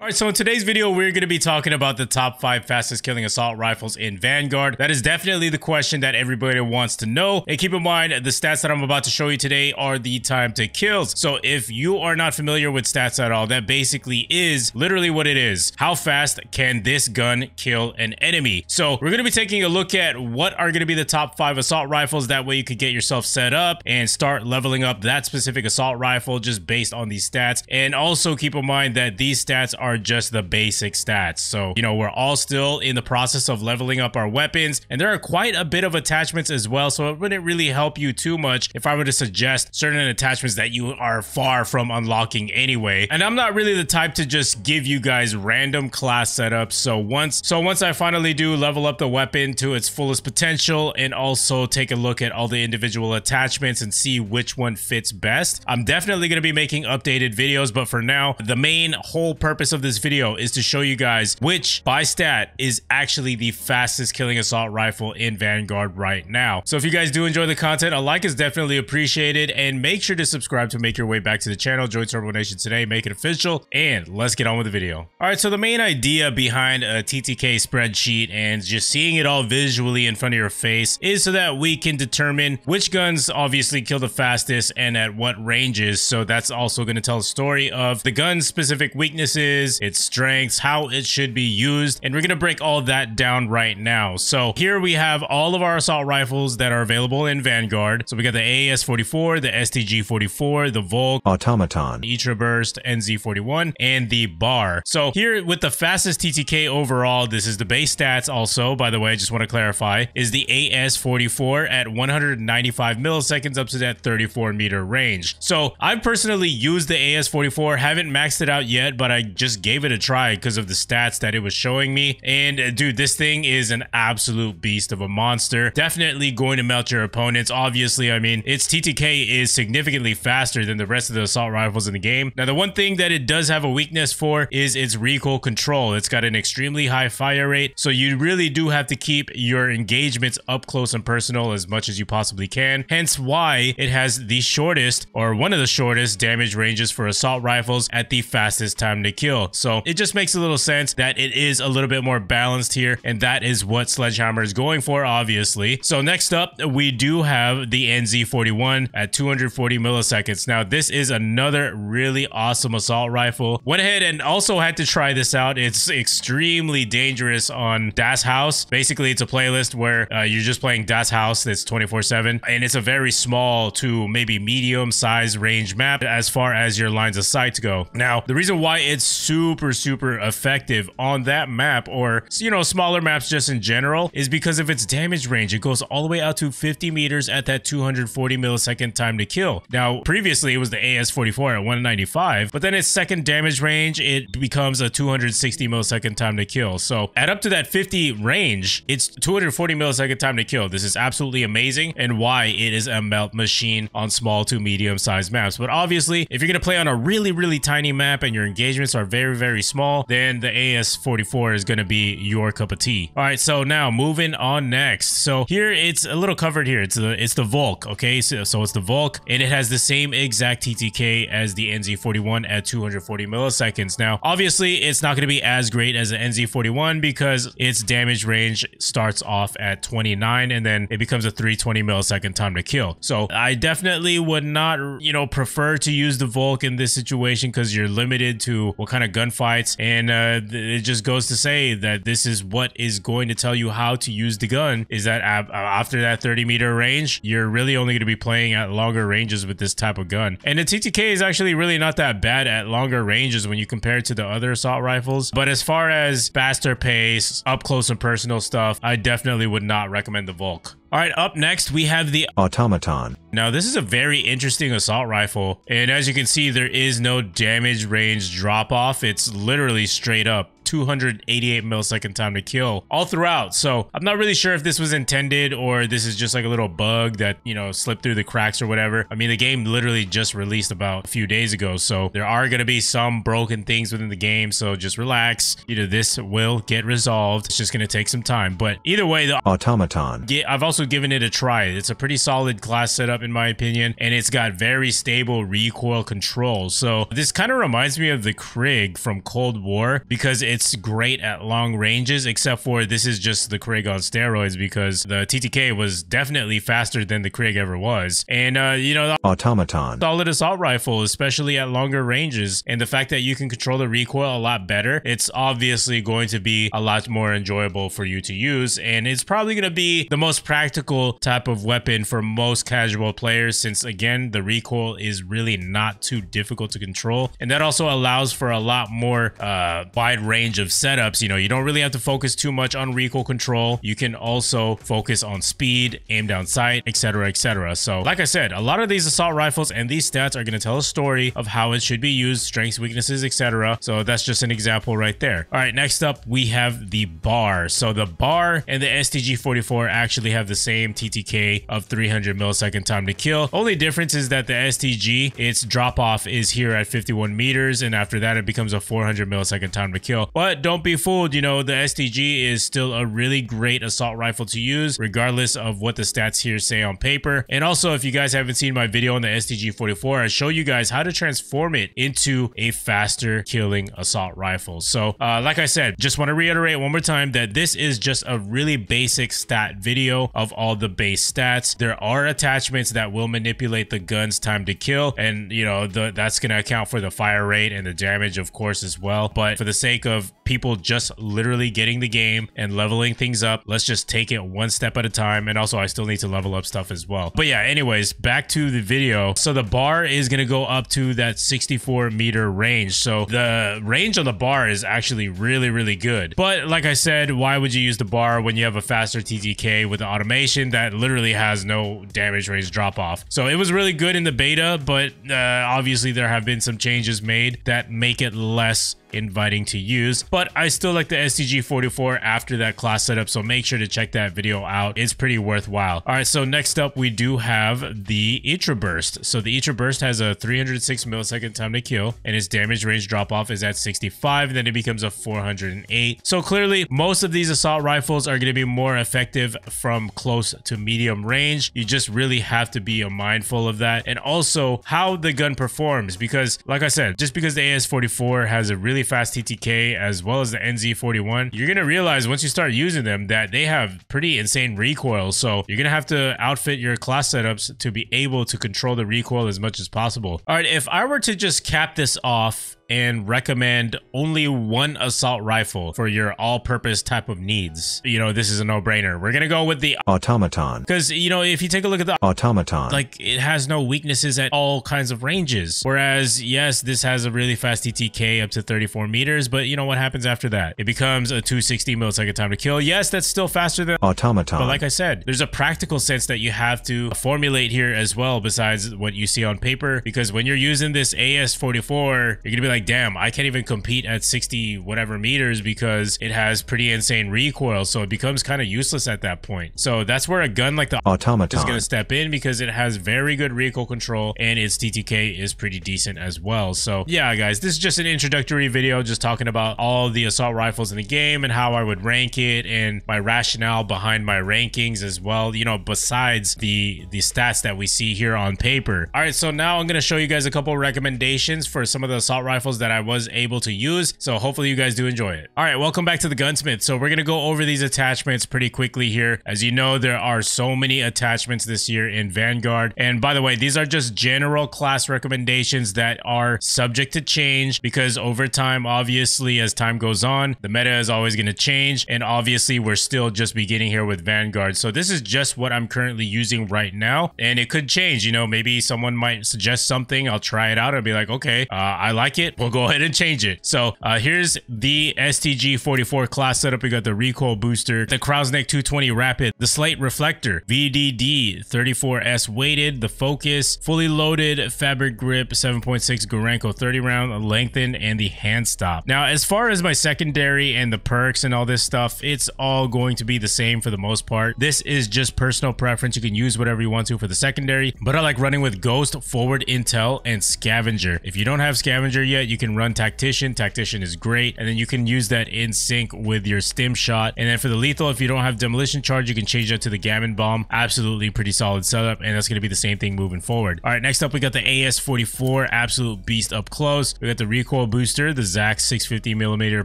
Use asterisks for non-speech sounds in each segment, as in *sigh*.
All right, so in today's video, we're going to be talking about the top five fastest killing assault rifles in Vanguard. That is definitely the question that everybody wants to know. And keep in mind, the stats that I'm about to show you today are the time to kills. So if you are not familiar with stats at all, that basically is literally what it is. How fast can this gun kill an enemy? So we're going to be taking a look at what are going to be the top five assault rifles. That way you could get yourself set up and start leveling up that specific assault rifle just based on these stats. And also keep in mind that these stats are are just the basic stats. So, you know, we're all still in the process of leveling up our weapons, and there are quite a bit of attachments as well. So it wouldn't really help you too much if I were to suggest certain attachments that you are far from unlocking anyway. And I'm not really the type to just give you guys random class setups. So once, so once I finally do level up the weapon to its fullest potential and also take a look at all the individual attachments and see which one fits best, I'm definitely going to be making updated videos. But for now, the main whole purpose of of this video is to show you guys which by stat is actually the fastest killing assault rifle in Vanguard right now. So if you guys do enjoy the content, a like is definitely appreciated and make sure to subscribe to make your way back to the channel. Join Turbo Nation today, make it official, and let's get on with the video. All right, so the main idea behind a TTK spreadsheet and just seeing it all visually in front of your face is so that we can determine which guns obviously kill the fastest and at what ranges. So that's also going to tell a story of the gun's specific weaknesses, is, its strengths, how it should be used, and we're gonna break all that down right now. So here we have all of our assault rifles that are available in Vanguard. So we got the AS-44, the STG-44, the Volk, Automaton, Itra Burst, NZ-41, and the BAR. So here with the fastest TTK overall, this is the base stats also, by the way, I just want to clarify, is the AS-44 at 195 milliseconds up to that 34 meter range. So I've personally used the AS-44, haven't maxed it out yet, but I just gave it a try because of the stats that it was showing me. And uh, dude, this thing is an absolute beast of a monster. Definitely going to melt your opponents. Obviously, I mean, its TTK is significantly faster than the rest of the assault rifles in the game. Now, the one thing that it does have a weakness for is its recoil control. It's got an extremely high fire rate, so you really do have to keep your engagements up close and personal as much as you possibly can. Hence why it has the shortest or one of the shortest damage ranges for assault rifles at the fastest time to kill. So it just makes a little sense that it is a little bit more balanced here. And that is what Sledgehammer is going for, obviously. So next up, we do have the NZ41 at 240 milliseconds. Now, this is another really awesome assault rifle. Went ahead and also had to try this out. It's extremely dangerous on Das Haus. Basically, it's a playlist where uh, you're just playing Das Haus that's 24-7. And it's a very small to maybe medium size range map as far as your lines of sight go. Now, the reason why it's super, super effective on that map or, you know, smaller maps just in general is because of its damage range. It goes all the way out to 50 meters at that 240 millisecond time to kill. Now, previously it was the AS44 at 195, but then its second damage range, it becomes a 260 millisecond time to kill. So at up to that 50 range, it's 240 millisecond time to kill. This is absolutely amazing and why it is a melt machine on small to medium sized maps. But obviously, if you're going to play on a really, really tiny map and your engagements are very very, very small, then the AS44 is going to be your cup of tea. All right, so now moving on next. So here it's a little covered here. It's the it's the Volk, okay? So, so it's the Volk, and it has the same exact TTK as the NZ41 at 240 milliseconds. Now, obviously, it's not going to be as great as the NZ41 because its damage range starts off at 29, and then it becomes a 320 millisecond time to kill. So I definitely would not, you know, prefer to use the Volk in this situation because you're limited to what kind of gunfights. And uh, it just goes to say that this is what is going to tell you how to use the gun is that after that 30 meter range, you're really only going to be playing at longer ranges with this type of gun. And the TTK is actually really not that bad at longer ranges when you compare it to the other assault rifles. But as far as faster pace, up close and personal stuff, I definitely would not recommend the Volk. All right, up next, we have the Automaton. Now, this is a very interesting assault rifle. And as you can see, there is no damage range drop off. It's literally straight up 288 millisecond time to kill all throughout. So I'm not really sure if this was intended or this is just like a little bug that, you know, slipped through the cracks or whatever. I mean, the game literally just released about a few days ago. So there are going to be some broken things within the game. So just relax. You know, this will get resolved. It's just going to take some time. But either way, the automaton. I've also given it a try. It's a pretty solid class setup in my opinion, and it's got very stable recoil control. So this kind of reminds me of the Krig from Cold War because it's great at long ranges, except for this is just the Krig on steroids because the TTK was definitely faster than the Krig ever was. And, uh, you know, automaton. Solid assault rifle, especially at longer ranges. And the fact that you can control the recoil a lot better, it's obviously going to be a lot more enjoyable for you to use. And it's probably going to be the most practical type of weapon for most casual players since, again, the recoil is really not too difficult to control. And that also allows for a lot more uh, wide range of setups. You know, you don't really have to focus too much on recoil control. You can also focus on speed, aim down sight, etc., etc. So, like I said, a lot of these assault rifles and these stats are going to tell a story of how it should be used, strengths, weaknesses, etc. So that's just an example right there. All right, next up, we have the bar. So the bar and the STG-44 actually have the same TTK of 300 millisecond time to kill. Only difference is that the STG, its drop off is here at 51 meters, and after that, it becomes a 400 millisecond time to kill. But don't be fooled, you know, the STG is still a really great assault rifle to use, regardless of what the stats here say on paper. And also, if you guys haven't seen my video on the STG-44, I show you guys how to transform it into a faster killing assault rifle. So, uh, like I said, just want to reiterate one more time that this is just a really basic stat video of all the base stats. There are attachments that will manipulate the gun's time to kill, and you know, the, that's going to account for the fire rate and the damage, of course, as well. But for the sake people just literally getting the game and leveling things up, let's just take it one step at a time. And also, I still need to level up stuff as well. But yeah, anyways, back to the video. So the bar is going to go up to that 64 meter range. So the range on the bar is actually really, really good. But like I said, why would you use the bar when you have a faster TTK with automaton that literally has no damage range drop off? So it was really good in the beta, but uh, obviously there have been some changes made that make it less inviting to use but i still like the stg 44 after that class setup so make sure to check that video out. It's pretty worthwhile. All right so next up we do have the Ultra Burst. So the Ultra Burst has a 306 millisecond time to kill and its damage range drop off is at 65 and then it becomes a 408 so clearly most of these assault rifles are going to be more effective from close to medium range. You just really have to be mindful of that. And also how the gun performs because like i said just because the as44 has a really fast TTK as well as the NZ41, you're going to realize once you start using them that they have pretty insane recoil. So you're going to have to outfit your class setups to be able to control the recoil as much as possible. All right, if I were to just cap this off and recommend only one assault rifle for your all-purpose type of needs. You know, this is a no-brainer. We're gonna go with the automaton because you know if you take a look at the automaton, like it has no weaknesses at all kinds of ranges. Whereas yes, this has a really fast TTK up to 34 meters, but you know what happens after that? It becomes a 260 millisecond time to kill. Yes, that's still faster than automaton. But like I said, there's a practical sense that you have to formulate here as well, besides what you see on paper. Because when you're using this AS44, you're gonna be like like, damn, I can't even compete at 60 whatever meters because it has pretty insane recoil. So it becomes kind of useless at that point. So that's where a gun like the Automaton is going to step in because it has very good recoil control and its TTK is pretty decent as well. So yeah, guys, this is just an introductory video just talking about all the assault rifles in the game and how I would rank it and my rationale behind my rankings as well, you know, besides the, the stats that we see here on paper. All right, so now I'm going to show you guys a couple recommendations for some of the assault rifles that I was able to use. So hopefully you guys do enjoy it. All right, welcome back to the Gunsmith. So we're going to go over these attachments pretty quickly here. As you know, there are so many attachments this year in Vanguard. And by the way, these are just general class recommendations that are subject to change because over time, obviously, as time goes on, the meta is always going to change. And obviously, we're still just beginning here with Vanguard. So this is just what I'm currently using right now. And it could change. You know, maybe someone might suggest something. I'll try it out I'll be like, okay, uh, I like it we'll go ahead and change it. So uh, here's the STG44 class setup. We got the recoil booster, the Krauseneck 220 Rapid, the slate reflector, VDD 34S weighted, the focus, fully loaded fabric grip, 7.6 Gorenko 30 round lengthened, and the hand stop. Now, as far as my secondary and the perks and all this stuff, it's all going to be the same for the most part. This is just personal preference. You can use whatever you want to for the secondary, but I like running with Ghost, Forward Intel, and Scavenger. If you don't have Scavenger yet, you can run Tactician. Tactician is great, and then you can use that in sync with your Stim Shot. And then for the lethal, if you don't have Demolition Charge, you can change that to the Gammon Bomb. Absolutely pretty solid setup, and that's going to be the same thing moving forward. All right, next up, we got the AS44 Absolute Beast up close. We got the recoil booster, the ZAC 650 millimeter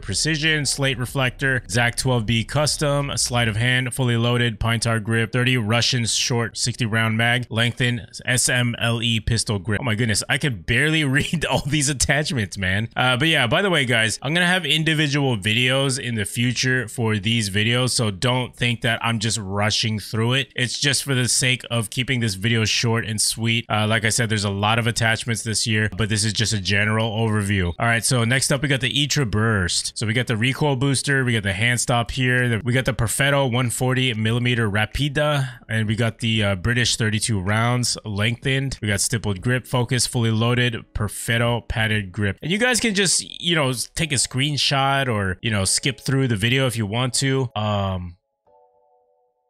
precision, slate reflector, ZAC 12B custom, sleight of hand, fully loaded, pine tar grip, 30 Russian short 60 round mag, lengthened SMLE pistol grip. Oh my goodness, I can barely *laughs* read all these attachments, man. Uh, but yeah, by the way, guys, I'm gonna have individual videos in the future for these videos, so don't think that I'm just rushing through it. It's just for the sake of keeping this video short and sweet. Uh, like I said, there's a lot of attachments this year, but this is just a general overview. All right, so next up, we got the Itra Burst. So we got the recoil booster, we got the hand stop here, we got the Perfetto 140 millimeter Rapida, and we got the uh, British 32 rounds lengthened. We got stippled grip, focus, fully loaded, Perfetto padded grip. And you guys can just, you know, take a screenshot or, you know, skip through the video if you want to. Um,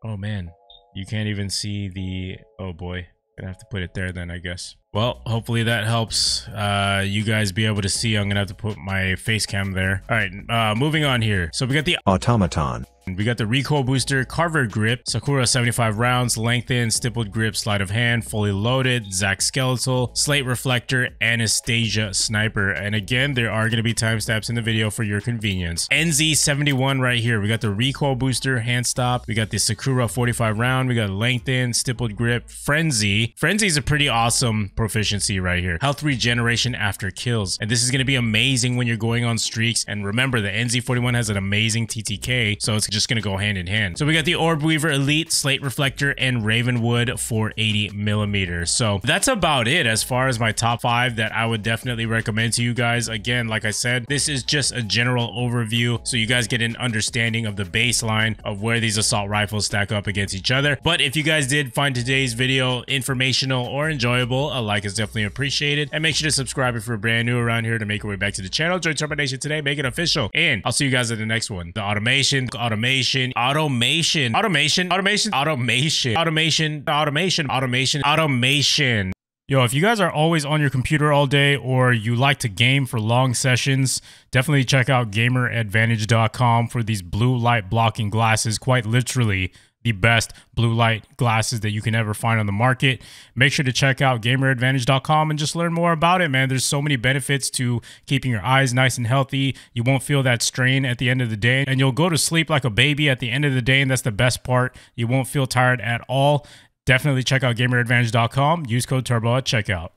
oh man, you can't even see the, oh boy. Gonna have to put it there then, I guess. Well, hopefully that helps uh, you guys be able to see. I'm gonna have to put my face cam there. All right, uh, moving on here. So we got the automaton, we got the recoil booster, Carver grip, Sakura 75 rounds, lengthened, stippled grip, sleight of hand, fully loaded, ZAC skeletal, slate reflector, Anastasia sniper. And again, there are going to be timestamps in the video for your convenience. NZ71 right here. We got the recoil booster, hand stop. We got the Sakura 45 round. We got lengthened, stippled grip, Frenzy. Frenzy is a pretty awesome proficiency right here. Health regeneration after kills. And this is going to be amazing when you're going on streaks. And remember, the NZ41 has an amazing TTK, so it's just going to go hand in hand. So we got the Orb Weaver Elite, Slate Reflector, and Ravenwood 480 millimeters. So that's about it as far as my top five that I would definitely recommend to you guys. Again, like I said, this is just a general overview so you guys get an understanding of the baseline of where these assault rifles stack up against each other. But if you guys did find today's video informational or enjoyable, a like is definitely appreciated. And make sure to subscribe if you're brand new around here to make your way back to the channel. Join Turbo Nation today, make it official. And I'll see you guys at the next one. The automation, automation, automation, automation, automation, automation, automation, automation, automation, automation, automation. Yo, if you guys are always on your computer all day or you like to game for long sessions, definitely check out gameradvantage.com for these blue light blocking glasses. Quite literally, the best blue light glasses that you can ever find on the market. Make sure to check out gameradvantage.com and just learn more about it, man. There's so many benefits to keeping your eyes nice and healthy. You won't feel that strain at the end of the day, and you'll go to sleep like a baby at the end of the day, and that's the best part. You won't feel tired at all. Definitely check out gameradvantage.com. Use code TURBO at checkout.